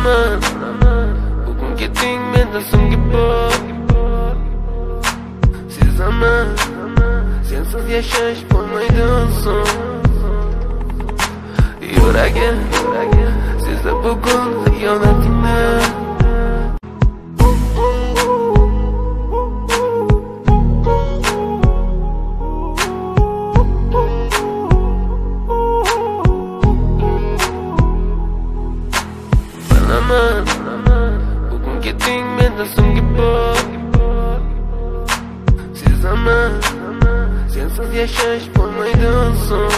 sinaman bugungi teng mendan so'nggi bor sezaman sensiz yashash bo'lmaydi so'ng yuragim sezib bugun xiyonatingni ketding menda so'nggi bor Sezaman Sensiz yashash bo'lmaydi oson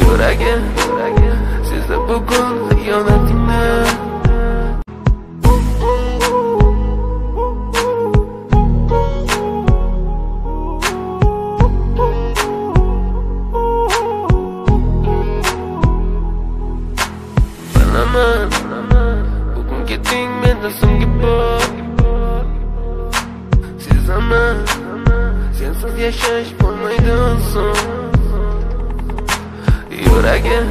Yuragim Sezdi bugun xiyonatingni Bilaman Bugun ketding menda so'nggi bor Sezaman Sensiz yashash bo'lmaydi oson Yuragim